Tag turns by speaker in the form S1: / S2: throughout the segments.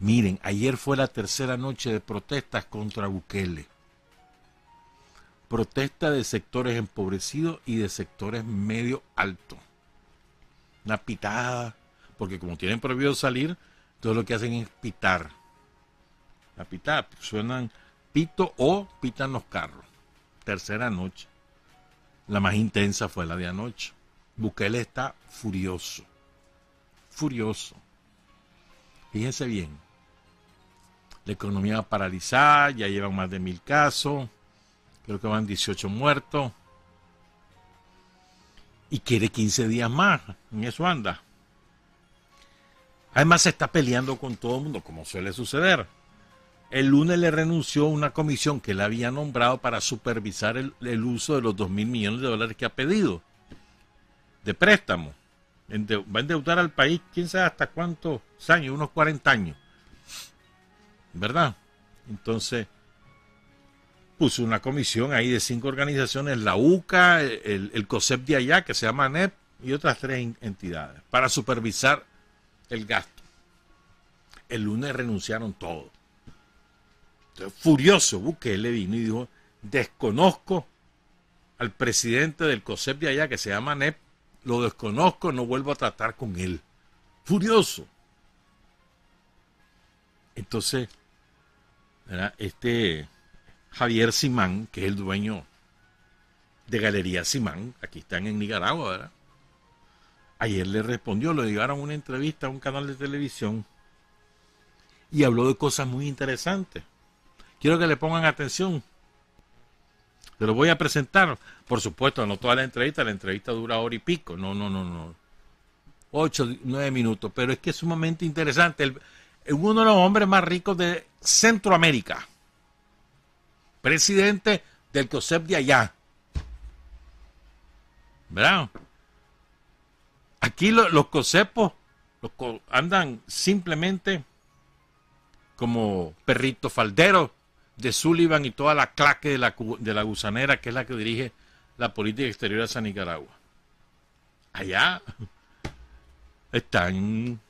S1: Miren, ayer fue la tercera noche de protestas contra Bukele. Protesta de sectores empobrecidos y de sectores medio altos. Una pitada, porque como tienen prohibido salir, todo lo que hacen es pitar. La pitada, suenan pito o pitan los carros. Tercera noche. La más intensa fue la de anoche. Bukele está furioso. Furioso. Fíjense bien. La economía paralizada, ya llevan más de mil casos. Creo que van 18 muertos. Y quiere 15 días más. En eso anda. Además se está peleando con todo el mundo, como suele suceder. El lunes le renunció una comisión que él había nombrado para supervisar el, el uso de los 2 mil millones de dólares que ha pedido de préstamo. va a endeudar al país, quién sabe hasta cuántos años, unos 40 años. ¿Verdad? Entonces, puso una comisión ahí de cinco organizaciones, la UCA, el, COSEP de allá, que se llama NEP, y otras tres entidades, para supervisar el gasto. El lunes renunciaron todos. Entonces, furioso, le vino y dijo, desconozco al presidente del COSEP de allá, que se llama NEP, lo desconozco, no vuelvo a tratar con él. Furioso. Entonces, este Javier Simán, que es el dueño de Galería Simán, aquí están en Nicaragua, ¿verdad? Ayer le respondió, le llevaron una entrevista a un canal de televisión y habló de cosas muy interesantes. Quiero que le pongan atención. Se lo voy a presentar. Por supuesto, no toda la entrevista, la entrevista dura hora y pico. No, no, no, no. Ocho, nueve minutos. Pero es que es sumamente interesante. Uno de los hombres más ricos de Centroamérica. Presidente del COSEP de allá. ¿Verdad? Aquí los COSEPos andan simplemente como perritos falderos de Sullivan y toda la claque de la, de la gusanera que es la que dirige la política exterior San Nicaragua. Allá están,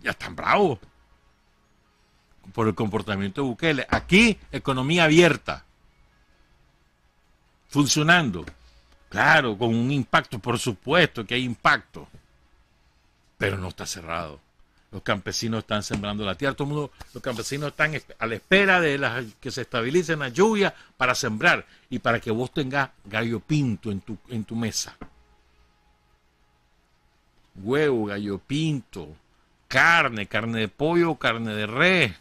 S1: ya están bravos por el comportamiento de Bukele. Aquí, economía abierta, funcionando. Claro, con un impacto, por supuesto que hay impacto, pero no está cerrado los campesinos están sembrando la tierra, todo el mundo, los campesinos están a la espera de que se estabilicen las lluvias para sembrar y para que vos tengas gallo pinto en tu, en tu mesa. Huevo, gallo pinto, carne, carne de pollo, carne de res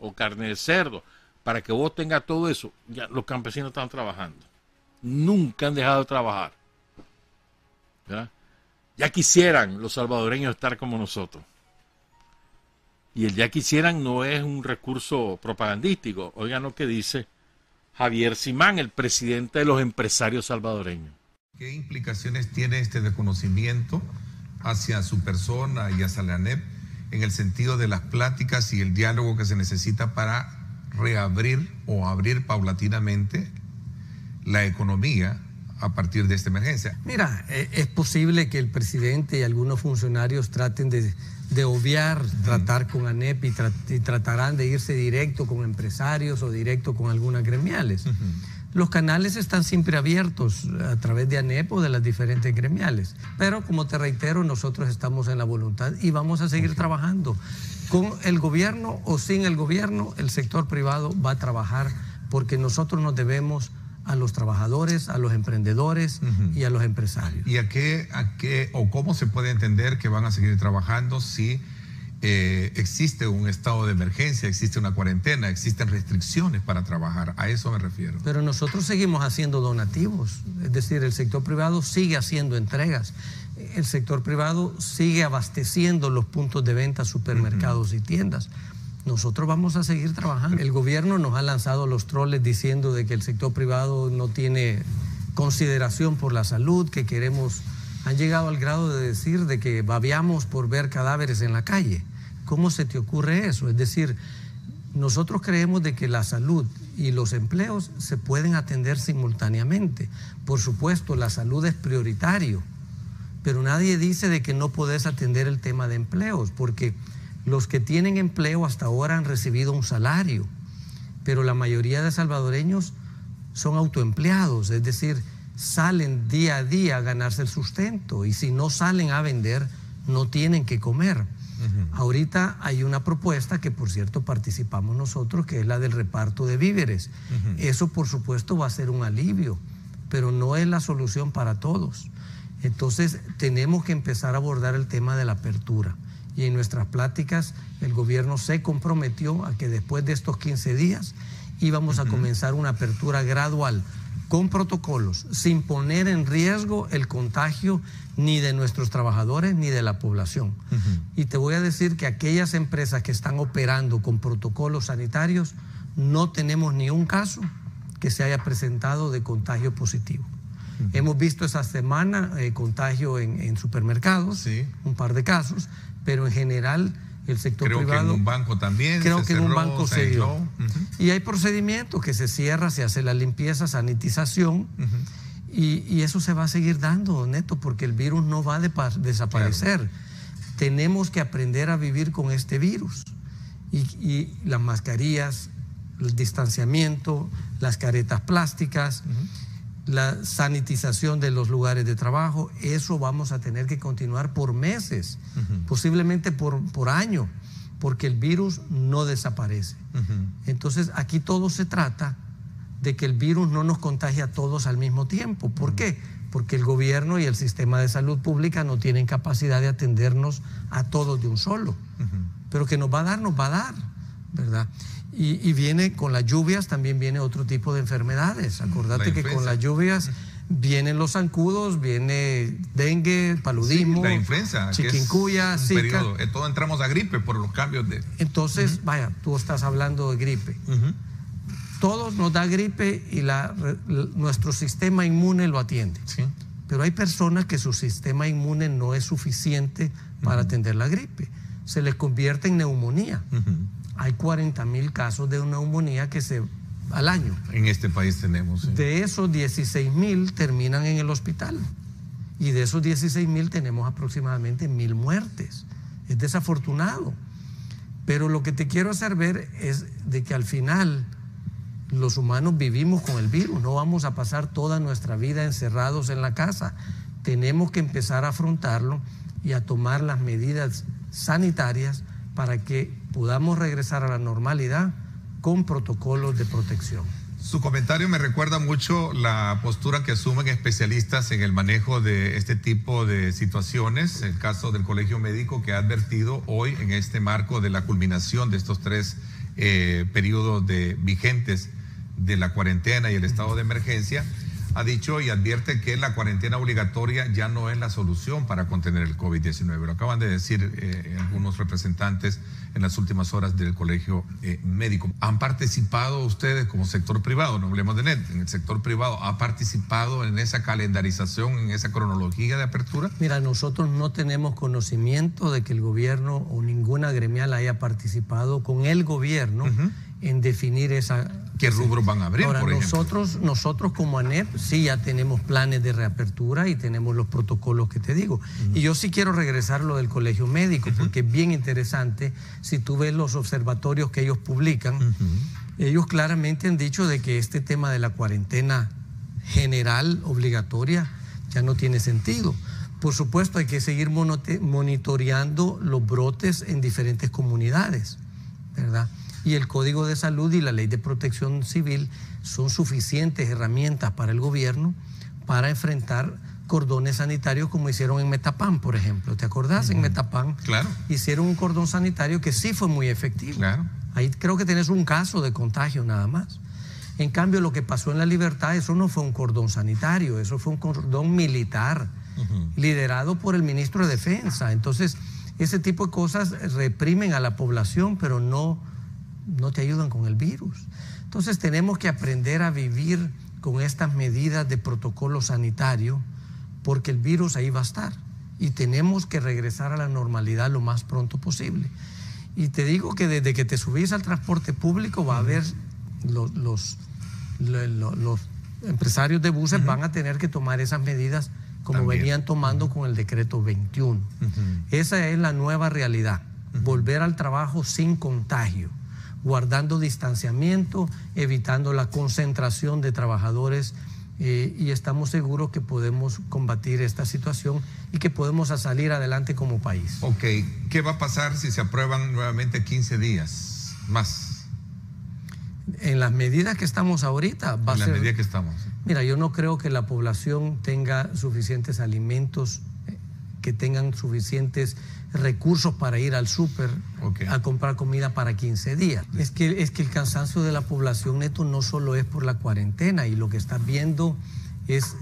S1: o carne de cerdo, para que vos tengas todo eso. Ya los campesinos están trabajando. Nunca han dejado de trabajar. Ya quisieran los salvadoreños estar como nosotros. Y el ya quisieran no es un recurso propagandístico. Oigan lo que dice Javier Simán, el presidente de los empresarios salvadoreños.
S2: ¿Qué implicaciones tiene este desconocimiento hacia su persona y hacia la en el sentido de las pláticas y el diálogo que se necesita para reabrir o abrir paulatinamente la economía a partir de esta emergencia?
S3: Mira, eh, es posible que el presidente y algunos funcionarios traten de de obviar tratar con ANEP y, tratarán de irse directo con empresarios o directo con algunas gremiales. Los canales están siempre abiertos a través de ANEP o de las diferentes gremiales. Pero como te reitero, nosotros estamos en la voluntad y vamos a seguir trabajando. Con el gobierno o sin el gobierno, el sector privado va a trabajar porque nosotros nos debemos a los trabajadores, a los emprendedores y a los empresarios.
S2: ¿Y a qué, a qué o cómo se puede entender que van a seguir trabajando si eh, existe un estado de emergencia, existe una cuarentena, existen restricciones para trabajar? A eso me refiero.
S3: Pero nosotros seguimos haciendo donativos, es decir, el sector privado sigue haciendo entregas. El sector privado sigue abasteciendo los puntos de venta, supermercados y tiendas nosotros vamos a seguir trabajando. El gobierno nos ha lanzado los troles diciendo de que el sector privado no tiene consideración por la salud, que queremos, han llegado al grado de decir de que babiamos por ver cadáveres en la calle. ¿Cómo se te ocurre eso? Es decir, nosotros creemos de que la salud y los empleos se pueden atender simultáneamente. Por supuesto, la salud es prioritario, pero nadie dice de que no podés atender el tema de empleos, porque Los que tienen empleo hasta ahora han recibido un salario, pero la mayoría de salvadoreños son autoempleados, es decir, salen día a día a ganarse el sustento y si no salen a vender, no tienen que comer. Ahorita hay una propuesta que por cierto participamos nosotros, que es la del reparto de víveres. Eso por supuesto va a ser un alivio, pero no es la solución para todos. Entonces tenemos que empezar a abordar el tema de la apertura. Y en nuestras pláticas el gobierno se comprometió a que después de estos 15 días íbamos a comenzar una apertura gradual con protocolos, sin poner en riesgo el contagio ni de nuestros trabajadores ni de la población. Y te voy a decir que aquellas empresas que están operando con protocolos sanitarios, no tenemos ni un caso que se haya presentado de contagio positivo. Hemos visto esa semana eh, contagio en, supermercados, un par de casos, pero en general el sector
S2: creo
S3: privado.
S2: que en un banco también.
S3: Creo que en un banco se, dio. Y hay procedimientos que se cierra, se hace la limpieza, sanitización. y, eso se va a seguir dando, Neto, porque el virus no va a desaparecer. Tenemos que aprender a vivir con este virus. Y, las mascarillas, el distanciamiento, las caretas plásticas la sanitización de los lugares de trabajo, eso vamos a tener que continuar por meses, posiblemente por, por año, porque el virus no desaparece. Entonces aquí todo se trata de que el virus no nos contagie a todos al mismo tiempo. ¿Por qué? Porque el gobierno y el sistema de salud pública no tienen capacidad de atendernos a todos de un solo. Pero que nos va a dar, nos va a dar, ¿verdad? Y, viene con las lluvias, también viene otro tipo de enfermedades. Acordate que con las lluvias vienen los zancudos, viene dengue, paludismo,
S2: la influenza,
S3: chiquincuya, zika.
S2: Eh, todo entramos a gripe por los cambios de...
S3: Entonces, vaya, tú estás hablando de gripe. Todos nos da gripe y la, nuestro sistema inmune lo atiende. Pero hay personas que su sistema inmune no es suficiente para atender la gripe. Se les convierte en neumonía hay 40 mil casos de neumonía que se al año.
S2: En este país tenemos.
S3: De esos 16 mil terminan en el hospital. Y de esos 16 mil tenemos aproximadamente mil muertes. Es desafortunado. Pero lo que te quiero hacer ver es de que al final los humanos vivimos con el virus. No vamos a pasar toda nuestra vida encerrados en la casa. Tenemos que empezar a afrontarlo y a tomar las medidas sanitarias para que podamos regresar a la normalidad con protocolos de protección.
S2: Su comentario me recuerda mucho la postura que asumen especialistas en el manejo de este tipo de situaciones. El caso del Colegio Médico que ha advertido hoy en este marco de la culminación de estos tres eh, periodos de vigentes de la cuarentena y el estado de emergencia ha dicho y advierte que la cuarentena obligatoria ya no es la solución para contener el COVID-19. Lo acaban de decir eh, algunos representantes en las últimas horas del Colegio eh, Médico. ¿Han participado ustedes como sector privado? No hablemos de NET, en el sector privado, ¿ha participado en esa calendarización, en esa cronología de apertura?
S3: Mira, nosotros no tenemos conocimiento de que el gobierno o ninguna gremial haya participado con el gobierno en definir esa
S2: ¿Qué rubros van a abrir?
S3: Ahora, nosotros, nosotros como ANEP sí ya tenemos planes de reapertura y tenemos los protocolos que te digo. Y yo sí quiero regresar a lo del colegio médico, porque es bien interesante. Si tú ves los observatorios que ellos publican, ellos claramente han dicho de que este tema de la cuarentena general, obligatoria, ya no tiene sentido. Por supuesto, hay que seguir monitoreando los brotes en diferentes comunidades, ¿verdad? y el Código de Salud y la Ley de Protección Civil son suficientes herramientas para el gobierno para enfrentar cordones sanitarios como hicieron en Metapán, por ejemplo. ¿Te acordás? En Metapán
S2: claro.
S3: hicieron un cordón sanitario que sí fue muy efectivo.
S2: Claro.
S3: Ahí creo que tenés un caso de contagio nada más. En cambio, lo que pasó en la libertad, eso no fue un cordón sanitario, eso fue un cordón militar, liderado por el ministro de Defensa. Entonces, ese tipo de cosas reprimen a la población, pero no no te ayudan con el virus. Entonces tenemos que aprender a vivir con estas medidas de protocolo sanitario porque el virus ahí va a estar y tenemos que regresar a la normalidad lo más pronto posible. Y te digo que desde que te subís al transporte público va a haber los, los, empresarios de buses van a tener que tomar esas medidas como venían tomando con el decreto 21. Esa es la nueva realidad. volver al trabajo sin contagio, guardando distanciamiento, evitando la concentración de trabajadores eh, y estamos seguros que podemos combatir esta situación y que podemos salir adelante como país.
S2: Ok, ¿qué va a pasar si se aprueban nuevamente 15 días más?
S3: En las medidas que estamos ahorita,
S2: va en a las medidas que estamos.
S3: Mira, yo no creo que la población tenga suficientes alimentos, eh, que tengan suficientes recursos para ir al súper a comprar comida para 15 días. Es que, es que el cansancio de la población neto no solo es por la cuarentena y lo que estás viendo es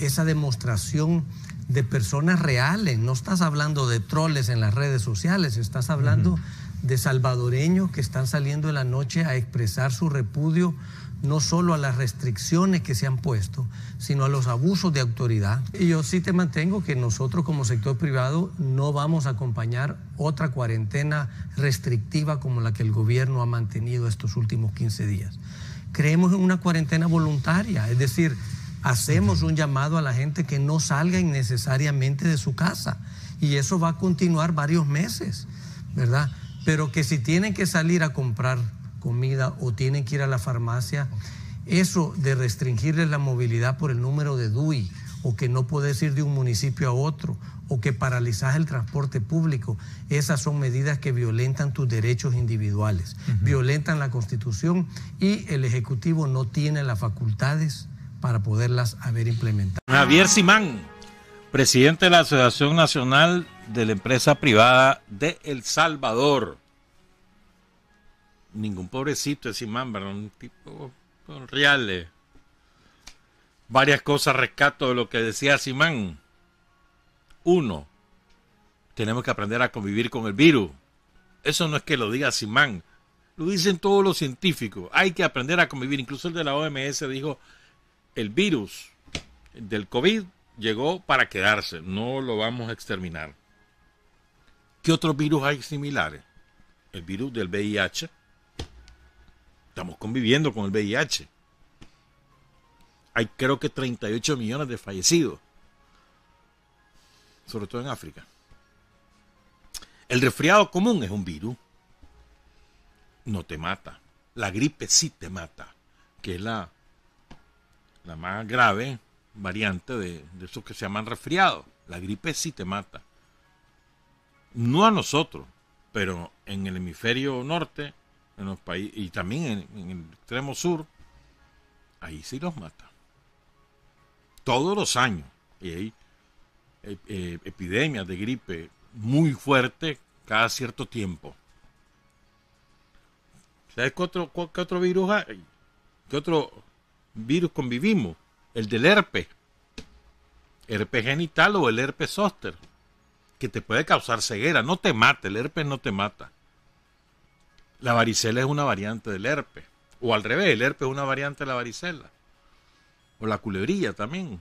S3: esa demostración de personas reales. No estás hablando de troles en las redes sociales, estás hablando de salvadoreños que están saliendo en la noche a expresar su repudio no solo a las restricciones que se han puesto, sino a los abusos de autoridad. Y yo sí te mantengo que nosotros como sector privado no vamos a acompañar otra cuarentena restrictiva como la que el gobierno ha mantenido estos últimos 15 días. Creemos en una cuarentena voluntaria, es decir, hacemos un llamado a la gente que no salga innecesariamente de su casa y eso va a continuar varios meses, ¿verdad? Pero que si tienen que salir a comprar comida o tienen que ir a la farmacia, eso de restringirles la movilidad por el número de DUI o que no puedes ir de un municipio a otro o que paralizas el transporte público, esas son medidas que violentan tus derechos individuales, violentan la Constitución y el Ejecutivo no tiene las facultades para poderlas haber implementado.
S1: Javier Simán, presidente de la Asociación Nacional de la Empresa Privada de El Salvador ningún pobrecito es Simán, ¿verdad? Un tipo real. Varias cosas rescato de lo que decía Simán. Uno, tenemos que aprender a convivir con el virus. Eso no es que lo diga Simán, lo dicen todos los científicos. Hay que aprender a convivir. Incluso el de la OMS dijo, el virus del COVID llegó para quedarse, no lo vamos a exterminar. ¿Qué otros virus hay similares? El virus del VIH, Estamos conviviendo con el VIH. Hay creo que 38 millones de fallecidos, sobre todo en África. El resfriado común es un virus. No te mata. La gripe sí te mata, que es la, la más grave variante de, de esos que se llaman resfriados. La gripe sí te mata. No a nosotros, pero en el hemisferio norte en los países, y también en, el extremo sur, ahí sí los mata. Todos los años. Y hay eh, eh, epidemias de gripe muy fuerte cada cierto tiempo. ¿Sabes qué otro, qué virus hay? ¿Qué otro virus convivimos? El del herpes. Herpes genital o el herpes zóster. Que te puede causar ceguera. No te mata, el herpes no te mata. La varicela es una variante del herpes. O al revés, el herpes es una variante de la varicela. O la culebrilla también.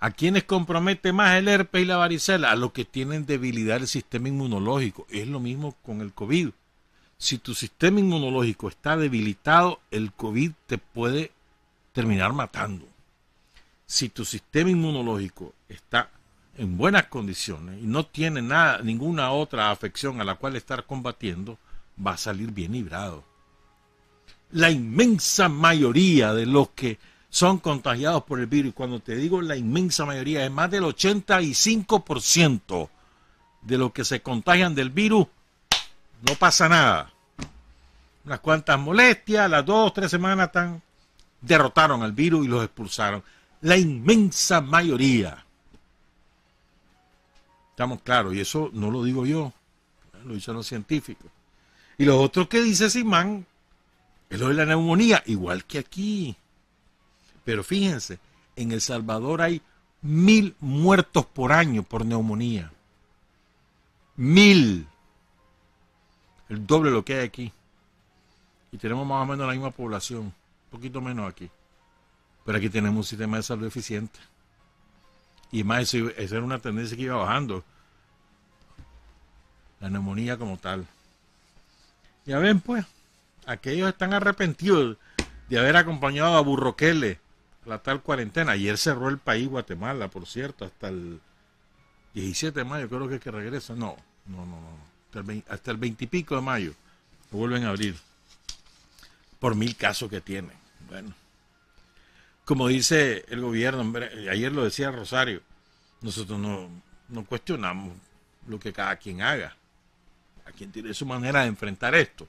S1: ¿A quiénes compromete más el herpes y la varicela? A los que tienen debilidad del sistema inmunológico. Es lo mismo con el COVID. Si tu sistema inmunológico está debilitado, el COVID te puede terminar matando. Si tu sistema inmunológico está en buenas condiciones y no tiene nada, ninguna otra afección a la cual estar combatiendo, va a salir bien librado. La inmensa mayoría de los que son contagiados por el virus, cuando te digo la inmensa mayoría, es más del 85% de los que se contagian del virus, no pasa nada. Unas cuantas molestias, las dos, tres semanas están, derrotaron al virus y los expulsaron. La inmensa mayoría. Estamos claros, y eso no lo digo yo, lo dicen los científicos. Y los otros que dice Simán es lo de la neumonía, igual que aquí. Pero fíjense, en El Salvador hay mil muertos por año por neumonía. Mil. El doble de lo que hay aquí. Y tenemos más o menos la misma población, un poquito menos aquí. Pero aquí tenemos un sistema de salud eficiente. Y más, esa era una tendencia que iba bajando. La neumonía como tal. Ya ven, pues, aquellos están arrepentidos de haber acompañado a Burroquele a la tal cuarentena. Ayer cerró el país Guatemala, por cierto, hasta el 17 de mayo, creo que es que regresa. No, No, no, no. Hasta el, 20 hasta el 20 y pico de mayo lo vuelven a abrir. Por mil casos que tienen. Bueno. Como dice el gobierno, hombre, ayer lo decía Rosario, nosotros no, no cuestionamos lo que cada quien haga. A quien tiene su manera de enfrentar esto.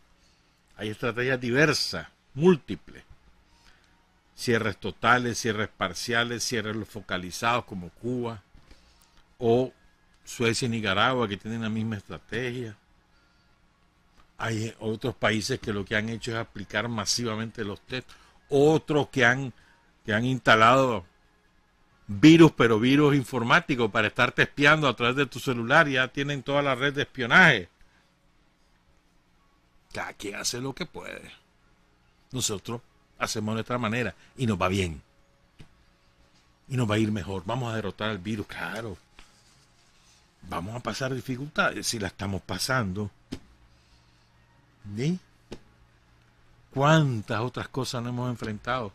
S1: Hay estrategias diversas, múltiples. Cierres totales, cierres parciales, cierres focalizados como Cuba o Suecia y Nicaragua que tienen la misma estrategia. Hay otros países que lo que han hecho es aplicar masivamente los test. Otros que han, que han instalado virus, pero virus informáticos para estarte espiando a través de tu celular. Ya tienen toda la red de espionaje. Cada quien hace lo que puede. Nosotros hacemos de nuestra manera y nos va bien. Y nos va a ir mejor. Vamos a derrotar al virus, claro. Vamos a pasar dificultades si la estamos pasando. ¿Y cuántas otras cosas nos hemos enfrentado?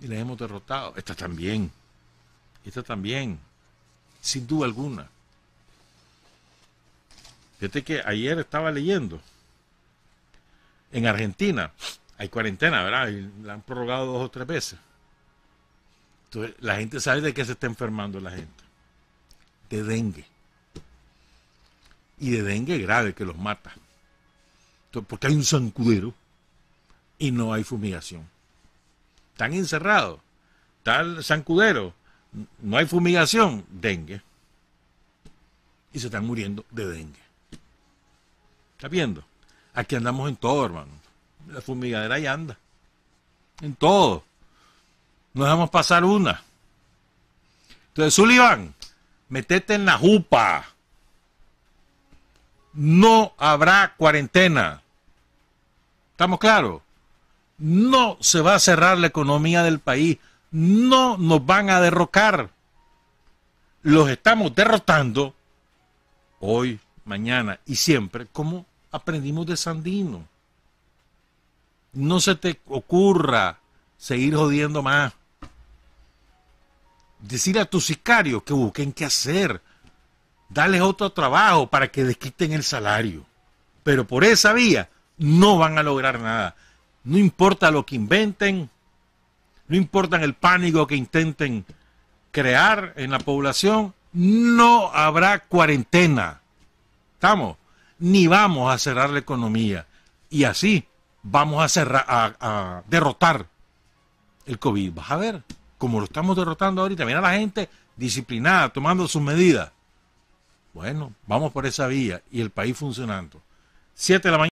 S1: Y las hemos derrotado. Esta también. Esta también. Sin duda alguna. Fíjate que ayer estaba leyendo. En Argentina hay cuarentena, ¿verdad? La han prorrogado dos o tres veces. Entonces, la gente sabe de qué se está enfermando la gente. De dengue. Y de dengue grave que los mata. Porque hay un zancudero y no hay fumigación. Están encerrados. El zancudero. No hay fumigación. Dengue. Y se están muriendo de dengue. ¿Está viendo? Aquí andamos en todo, hermano. La fumigadera ya anda. En todo. No dejamos pasar una. Entonces, Sullivan, metete en la jupa. No habrá cuarentena. ¿Estamos claros? No se va a cerrar la economía del país. No nos van a derrocar. Los estamos derrotando hoy, mañana y siempre como aprendimos de Sandino. No se te ocurra seguir jodiendo más. Decir a tus sicarios que busquen qué hacer. Darles otro trabajo para que desquiten el salario. Pero por esa vía no van a lograr nada. No importa lo que inventen, no importa el pánico que intenten crear en la población, no habrá cuarentena. ¿Estamos? Ni vamos a cerrar la economía. Y así vamos a, cerrar, a, derrotar el COVID. Vas a ver cómo lo estamos derrotando ahorita. Mira la gente disciplinada, tomando sus medidas. Bueno, vamos por esa vía y el país funcionando. Siete de la mañana.